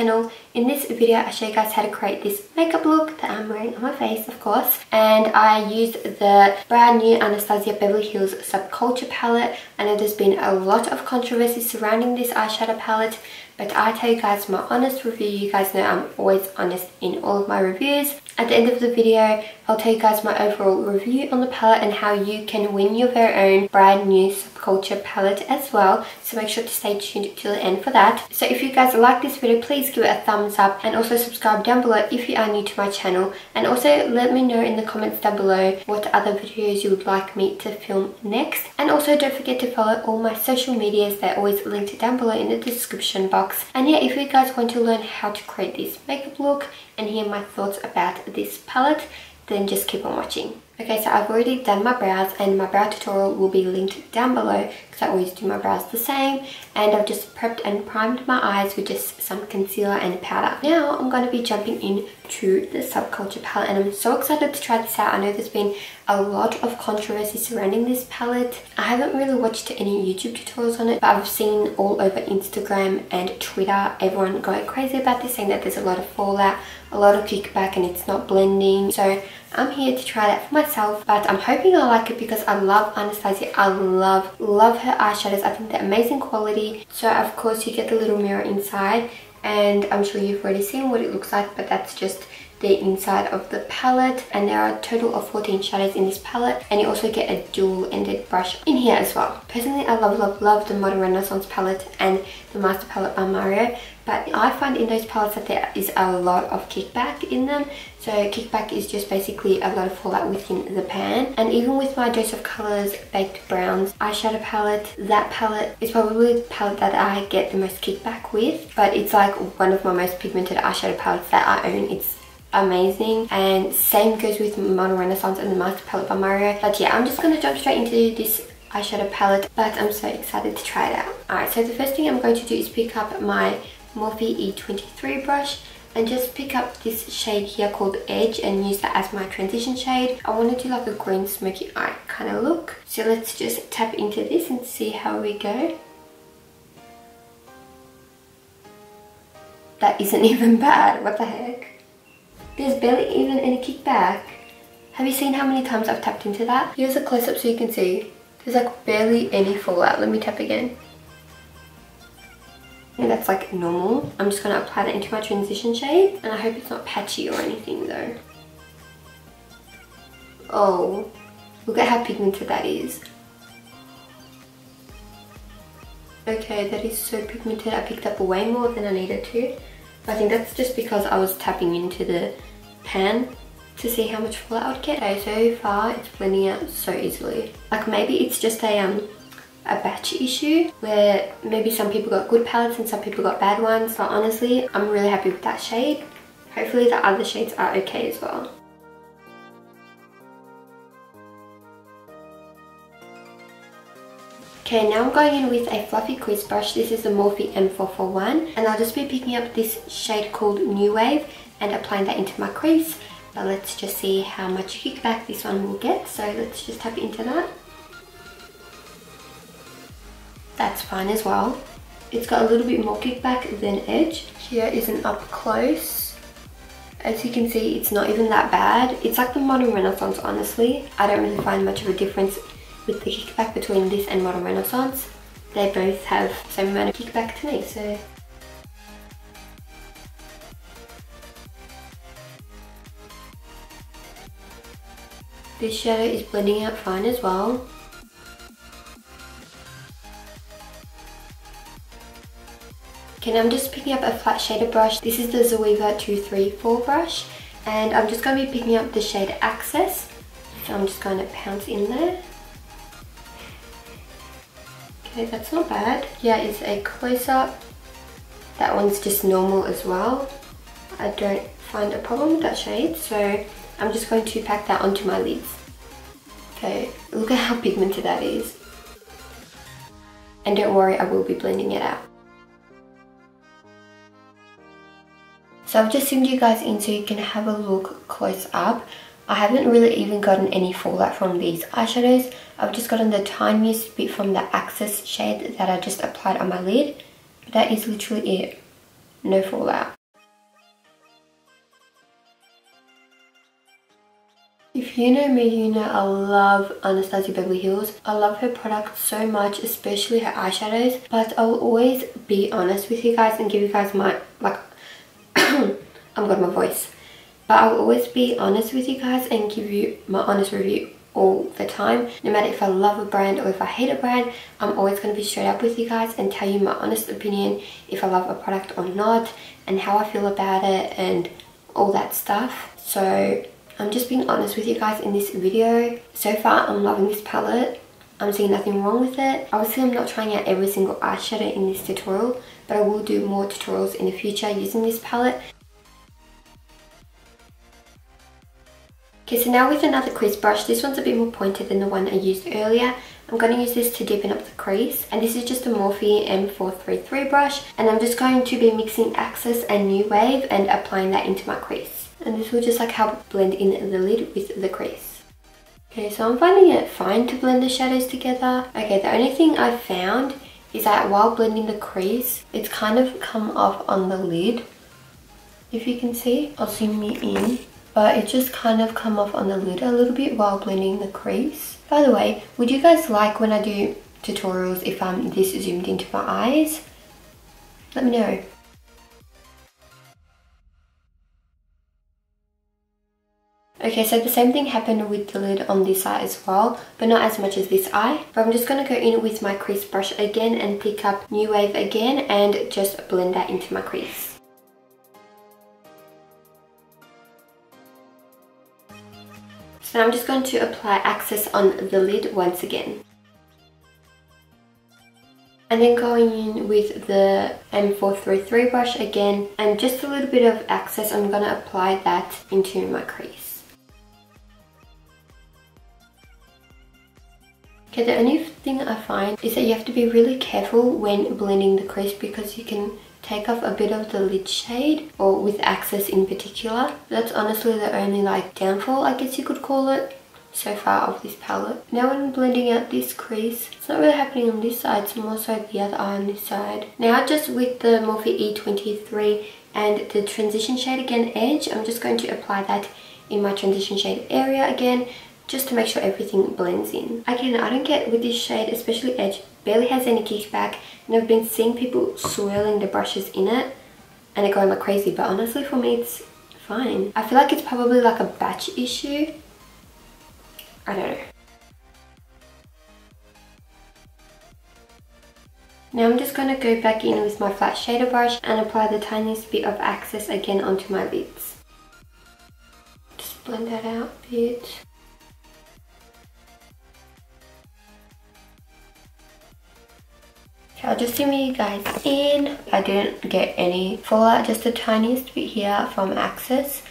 channel. In this video I show you guys how to create this makeup look that I'm wearing on my face of course and I used the brand new Anastasia Beverly Hills Subculture palette. I know there's been a lot of controversy surrounding this eyeshadow palette but I tell you guys my honest review. You guys know I'm always honest in all of my reviews. At the end of the video, I'll tell you guys my overall review on the palette and how you can win your very own brand new subculture palette as well. So make sure to stay tuned till the end for that. So if you guys like this video, please give it a thumbs up and also subscribe down below if you are new to my channel. And also let me know in the comments down below what other videos you would like me to film next. And also don't forget to follow all my social medias. They're always linked down below in the description box. And yeah, if you guys want to learn how to create this makeup look and hear my thoughts about this palette, then just keep on watching. Okay, so I've already done my brows and my brow tutorial will be linked down below because I always do my brows the same. And I've just prepped and primed my eyes with just some concealer and powder. Now I'm going to be jumping in to the Subculture palette and I'm so excited to try this out. I know there's been a lot of controversy surrounding this palette. I haven't really watched any YouTube tutorials on it, but I've seen all over Instagram and Twitter everyone going crazy about this, saying that there's a lot of fallout, a lot of kickback and it's not blending. So I'm here to try that for myself, but I'm hoping I like it because I love Anastasia. I love, love her eyeshadows. I think they're amazing quality. So of course you get the little mirror inside and I'm sure you've already seen what it looks like, but that's just the inside of the palette and there are a total of 14 shadows in this palette and you also get a dual ended brush in here as well. Personally I love love love the Modern Renaissance palette and the Master palette by Mario but I find in those palettes that there is a lot of kickback in them. So kickback is just basically a lot of fallout within the pan. And even with my Dose of Colors Baked Browns eyeshadow palette that palette is probably the palette that I get the most kickback with. But it's like one of my most pigmented eyeshadow palettes that I own. It's amazing. And same goes with Modern Renaissance and the Master palette by Mario. But yeah I'm just gonna jump straight into this eyeshadow palette but I'm so excited to try it out. Alright so the first thing I'm going to do is pick up my Morphe E23 brush and just pick up this shade here called Edge and use that as my transition shade. I want to do like a green smoky eye kind of look. So let's just tap into this and see how we go. That isn't even bad, what the heck? There's barely even any kickback. Have you seen how many times I've tapped into that? Here's a close-up so you can see. There's like barely any fallout. Let me tap again. That's like normal. I'm just going to apply that into my transition shade. And I hope it's not patchy or anything though. Oh, look at how pigmented that is. Okay, that is so pigmented. I picked up way more than I needed to. I think that's just because I was tapping into the pan to see how much fallout I would get. Okay, so far it's blending out so easily. Like maybe it's just a um a batch issue where maybe some people got good palettes and some people got bad ones. But honestly, I'm really happy with that shade. Hopefully the other shades are okay as well. Okay, now I'm going in with a fluffy crease brush. This is the Morphe M441 and I'll just be picking up this shade called New Wave and applying that into my crease. But let's just see how much kickback this one will get. So let's just tap into that. That's fine as well. It's got a little bit more kickback than Edge. Here is an up close. As you can see, it's not even that bad. It's like the Modern Renaissance, honestly. I don't really find much of a difference with the kickback between this and Modern Renaissance. They both have same amount of kickback to me, so... This shadow is blending out fine as well. Okay, now I'm just picking up a flat shader brush. This is the Zoeva 234 brush. And I'm just going to be picking up the shade Axis. So I'm just going to pounce in there. Okay, that's not bad. Yeah, it's a close-up. That one's just normal as well. I don't find a problem with that shade, so I'm just going to pack that onto my lids. Okay, look at how pigmented that is. And don't worry, I will be blending it out. So I've just zoomed you guys in so you can have a look close up. I haven't really even gotten any fallout from these eyeshadows. I've just gotten the tiniest bit from the Axis shade that I just applied on my lid. That is literally it. no fallout. If you know me, you know I love Anastasia Beverly Hills. I love her products so much, especially her eyeshadows. But I will always be honest with you guys and give you guys my, like, I'm got my voice. But I will always be honest with you guys and give you my honest review all the time. No matter if I love a brand or if I hate a brand, I'm always going to be straight up with you guys and tell you my honest opinion if I love a product or not and how I feel about it and all that stuff. So I'm just being honest with you guys in this video. So far, I'm loving this palette. I'm seeing nothing wrong with it. Obviously, I'm not trying out every single eyeshadow in this tutorial, but I will do more tutorials in the future using this palette. Okay, so now with another crease brush, this one's a bit more pointed than the one I used earlier. I'm going to use this to deepen up the crease. And this is just a Morphe M433 brush. And I'm just going to be mixing Axis and New Wave and applying that into my crease and this will just like help blend in the lid with the crease. Okay, so I'm finding it fine to blend the shadows together. Okay, the only thing I've found is that while blending the crease, it's kind of come off on the lid. If you can see, I'll zoom me in. But it just kind of come off on the lid a little bit while blending the crease. By the way, would you guys like when I do tutorials if I'm this zoomed into my eyes? Let me know. Okay, so the same thing happened with the lid on this eye as well, but not as much as this eye. But I'm just going to go in with my crease brush again and pick up New Wave again and just blend that into my crease. Now I'm just going to apply Axis on the lid once again. And then going in with the M433 brush again and just a little bit of Axis, I'm going to apply that into my crease. Okay, the only thing I find is that you have to be really careful when blending the crease because you can take off a bit of the lid shade or with Axis in particular. That's honestly the only like downfall I guess you could call it so far of this palette. Now when I'm blending out this crease, it's not really happening on this side, it's more so the other eye on this side. Now just with the Morphe E23 and the transition shade again edge, I'm just going to apply that in my transition shade area again just to make sure everything blends in. Again, I don't get with this shade, especially Edge, barely has any kickback and I've been seeing people swirling the brushes in it and they're going like crazy but honestly for me it's fine. I feel like it's probably like a batch issue. I don't know. Now I'm just going to go back in with my flat shader brush and apply the tiniest bit of Axis again onto my lids. Just blend that out a bit. I'll just zoom you guys in. I didn't get any fallout, just the tiniest bit here from Axis.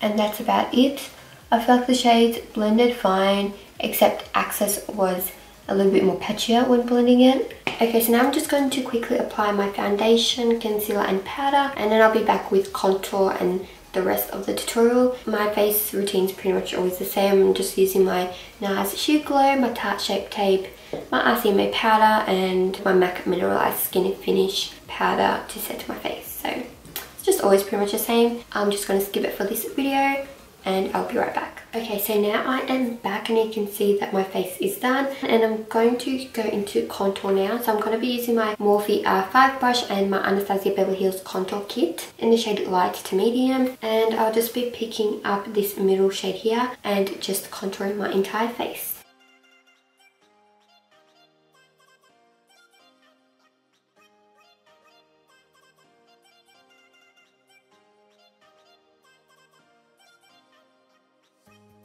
And that's about it. I feel like the shades blended fine, except Axis was a little bit more patchier when blending it. Okay, so now I'm just going to quickly apply my foundation, concealer and powder. And then I'll be back with contour and the rest of the tutorial. My face routine is pretty much always the same. I'm just using my NARS Sheer Glow, my Tarte Shape Tape, my RCMA powder and my MAC Mineralized Skin Finish powder to set to my face. So it's just always pretty much the same. I'm just going to skip it for this video and I'll be right back. Okay, so now I am back and you can see that my face is done and I'm going to go into contour now. So I'm going to be using my Morphe R5 brush and my Anastasia Beverly Hills contour kit in the shade light to medium and I'll just be picking up this middle shade here and just contouring my entire face.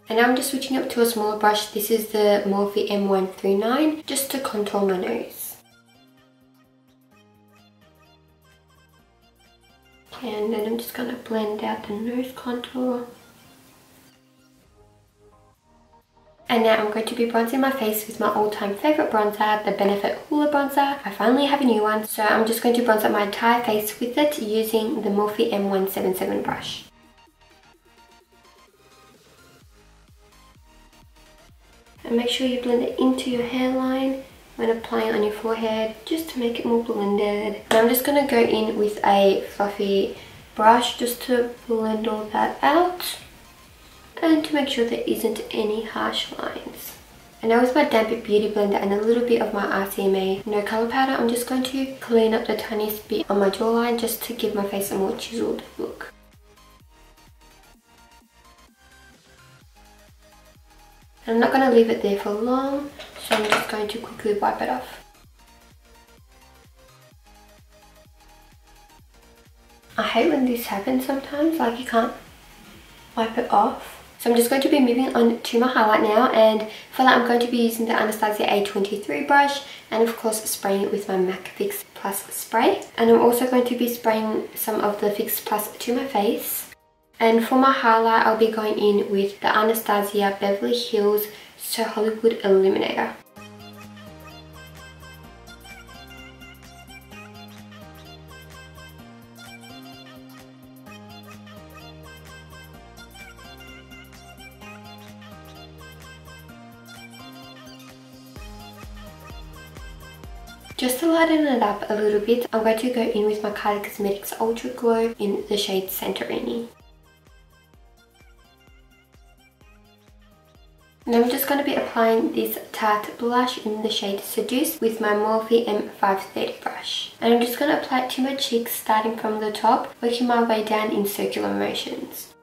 And I'm just switching up to a smaller brush. This is the Morphe M139 just to contour my nose. And then I'm just going to blend out the nose contour. And now I'm going to be bronzing my face with my all-time favourite bronzer, the Benefit Hoola Bronzer. I finally have a new one, so I'm just going to bronze up my entire face with it using the Morphe M177 brush. And make sure you blend it into your hairline when applying on your forehead just to make it more blended. And I'm just going to go in with a fluffy brush just to blend all that out and to make sure there isn't any harsh lines. And now with my Damp It Beauty Blender and a little bit of my RCMA No Colour Powder, I'm just going to clean up the tiniest bit on my jawline just to give my face a more chiseled look. And I'm not going to leave it there for long, so I'm just going to quickly wipe it off. I hate when this happens sometimes, like you can't wipe it off. So I'm just going to be moving on to my highlight now and for that I'm going to be using the Anastasia A23 brush and of course spraying it with my MAC Fix Plus spray. And I'm also going to be spraying some of the Fix Plus to my face. And for my highlight I'll be going in with the Anastasia Beverly Hills So Hollywood Illuminator. Just to lighten it up a little bit, I'm going to go in with my Kylie Cosmetics Ultra Glow in the shade Santorini. And I'm just going to be applying this Tarte blush in the shade Seduce with my Morphe M530 brush. And I'm just going to apply it to my cheeks starting from the top, working my way down in circular motions.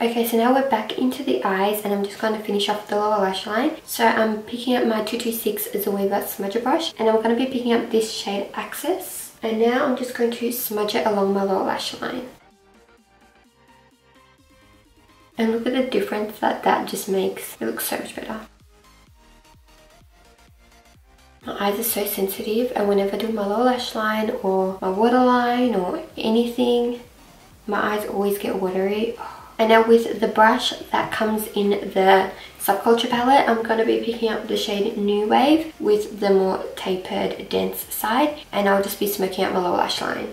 Okay, so now we're back into the eyes and I'm just going to finish off the lower lash line. So I'm picking up my 226 Zoeva smudger brush and I'm going to be picking up this shade Axis. And now I'm just going to smudge it along my lower lash line. And look at the difference that that just makes. It looks so much better. My eyes are so sensitive and whenever I do my lower lash line or my waterline or anything, my eyes always get watery. And now with the brush that comes in the Subculture palette, I'm going to be picking up the shade New Wave with the more tapered, dense side. And I'll just be smoking out my lower lash line.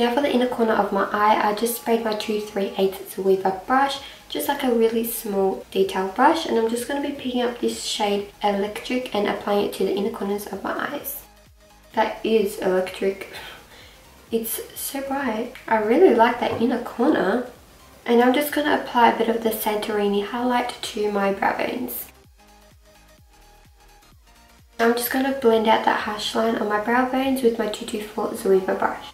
Now for the inner corner of my eye, I just sprayed my 238 Zoeva brush, just like a really small detail brush. And I'm just going to be picking up this shade Electric and applying it to the inner corners of my eyes. That is electric. It's so bright. I really like that inner corner. And I'm just going to apply a bit of the Santorini highlight to my brow bones. I'm just going to blend out that harsh line on my brow bones with my 224 Zoeva brush.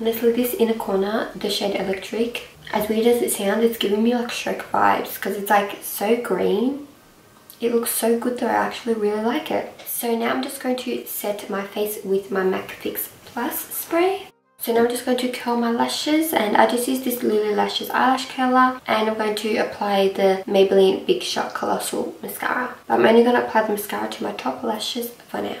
Honestly, this inner corner, the shade Electric, as weird as it sounds, it's giving me like Shrek vibes because it's like so green. It looks so good though, I actually really like it. So now I'm just going to set my face with my MAC Fix Plus spray. So now I'm just going to curl my lashes and I just use this Lily Lashes eyelash curler and I'm going to apply the Maybelline Big Shot Colossal Mascara. But I'm only going to apply the mascara to my top lashes for now.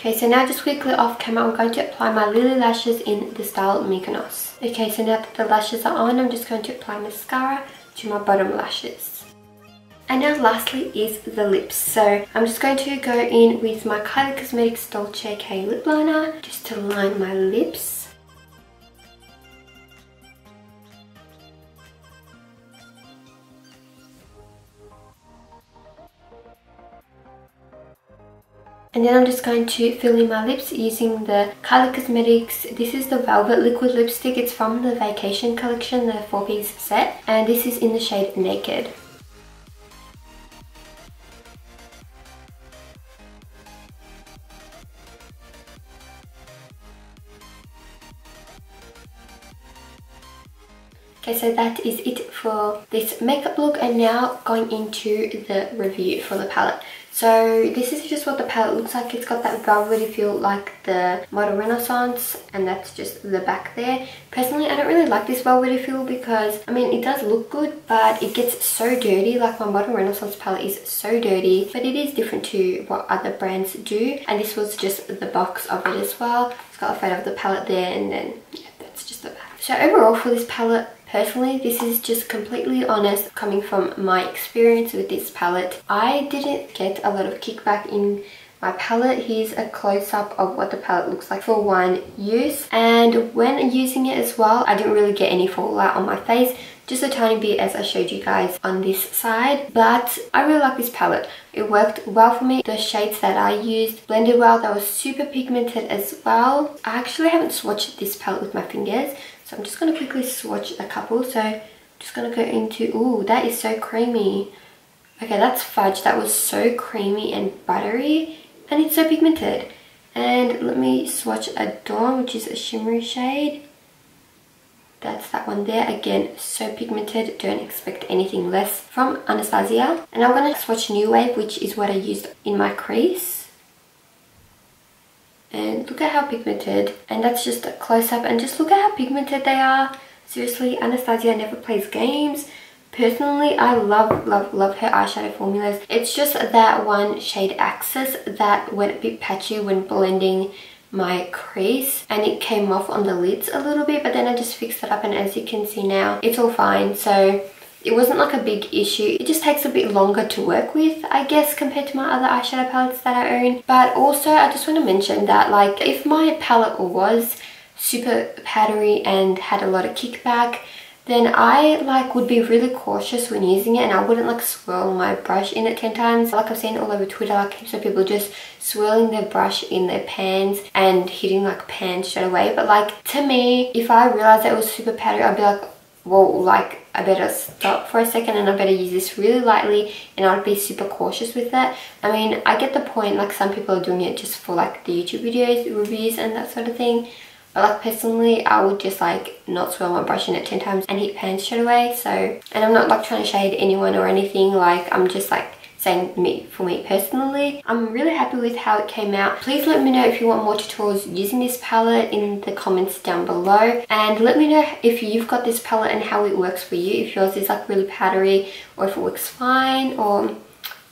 Okay, so now just quickly off camera, I'm going to apply my Lily Lashes in the style Mykonos. Okay, so now that the lashes are on, I'm just going to apply mascara to my bottom lashes. And now lastly is the lips. So I'm just going to go in with my Kylie Cosmetics Dolce K lip liner just to line my lips. And then I'm just going to fill in my lips using the Kylie Cosmetics. This is the Velvet Liquid Lipstick. It's from the Vacation Collection, the 4-piece set. And this is in the shade Naked. Okay, so that is it for this makeup look and now going into the review for the palette. So this is just what the palette looks like. It's got that velvety feel like the Modern Renaissance and that's just the back there. Personally, I don't really like this velvety feel because, I mean, it does look good, but it gets so dirty. Like my Modern Renaissance palette is so dirty, but it is different to what other brands do. And this was just the box of it as well. It's got a photo of the palette there and then, yeah, that's just the back. So overall for this palette, Personally, this is just completely honest coming from my experience with this palette. I didn't get a lot of kickback in my palette. Here's a close-up of what the palette looks like for one use. And when using it as well, I didn't really get any fallout on my face just a tiny bit as I showed you guys on this side but I really like this palette it worked well for me the shades that I used blended well they were super pigmented as well I actually haven't swatched this palette with my fingers so I'm just going to quickly swatch a couple. So I'm just going to go into oh that is so creamy. Okay that's fudge. That was so creamy and buttery and it's so pigmented. And let me swatch a Dawn which is a shimmery shade. That's that one there. Again so pigmented. Don't expect anything less from Anastasia. And I'm gonna swatch New Wave which is what I used in my crease and look at how pigmented and that's just a close-up and just look at how pigmented they are. Seriously Anastasia never plays games. Personally, I love, love, love her eyeshadow formulas. It's just that one shade Axis that went a bit patchy when blending my crease and it came off on the lids a little bit but then I just fixed it up and as you can see now it's all fine. So it wasn't like a big issue. It just takes a bit longer to work with, I guess, compared to my other eyeshadow palettes that I own. But also, I just want to mention that, like, if my palette was super powdery and had a lot of kickback, then I like would be really cautious when using it and I wouldn't like swirl my brush in it 10 times. Like I've seen all over Twitter, like so people just swirling their brush in their pans and hitting like pans straight away. But like to me, if I realized it was super powdery, I'd be like, well, like I better stop for a second and I better use this really lightly and I'd be super cautious with that. I mean, I get the point, like some people are doing it just for like the YouTube videos, reviews and that sort of thing. But like personally, I would just like not swirl my brush in it 10 times and hit pan straight away. So, and I'm not like trying to shade anyone or anything. Like I'm just like saying me for me personally. I'm really happy with how it came out. Please let me know if you want more tutorials using this palette in the comments down below. And let me know if you've got this palette and how it works for you. If yours is like really powdery or if it works fine or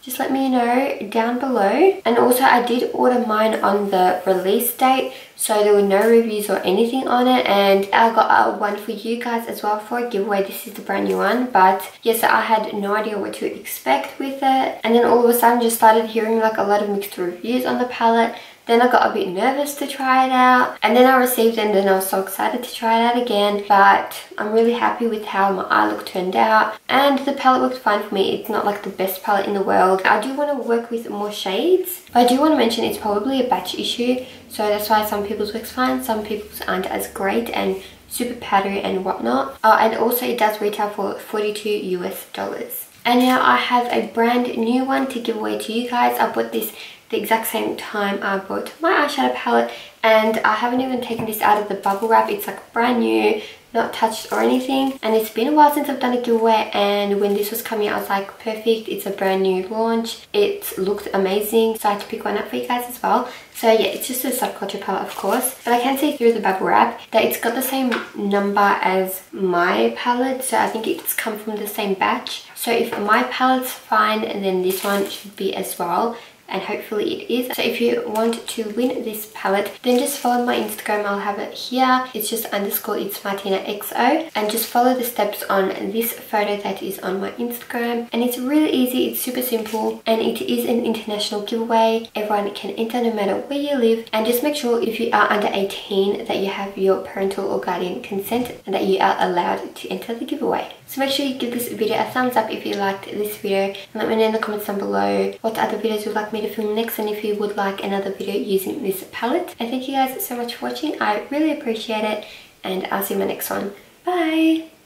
just let me know down below. And also I did order mine on the release date so there were no reviews or anything on it and I got one for you guys as well for a giveaway. This is the brand new one but yes I had no idea what to expect with it and then all of a sudden just started hearing like a lot of mixed reviews on the palette then I got a bit nervous to try it out and then I received it and then I was so excited to try it out again but I'm really happy with how my eye look turned out and the palette worked fine for me. It's not like the best palette in the world. I do want to work with more shades but I do want to mention it's probably a batch issue so that's why some people's works fine, some people's aren't as great and super powdery and whatnot. Uh, and also it does retail for 42 US dollars. And now I have a brand new one to give away to you guys. I bought this the exact same time I bought my eyeshadow palette and I haven't even taken this out of the bubble wrap. It's like brand new, not touched or anything. And it's been a while since I've done a giveaway and when this was coming out I was like perfect. It's a brand new launch. It looked amazing so I had to pick one up for you guys as well. So yeah, it's just a subculture palette of course. But I can see through the bubble wrap that it's got the same number as my palette. So I think it's come from the same batch. So if my palette's fine then this one should be as well and hopefully it is. So if you want to win this palette, then just follow my Instagram. I'll have it here. It's just underscore it's Martina XO and just follow the steps on this photo that is on my Instagram. And it's really easy. It's super simple and it is an international giveaway. Everyone can enter no matter where you live and just make sure if you are under 18 that you have your parental or guardian consent and that you are allowed to enter the giveaway. So make sure you give this video a thumbs up if you liked this video and let me know in the comments down below what other videos you'd like me to film next and if you would like another video using this palette. And thank you guys so much for watching. I really appreciate it and I'll see you in my next one. Bye!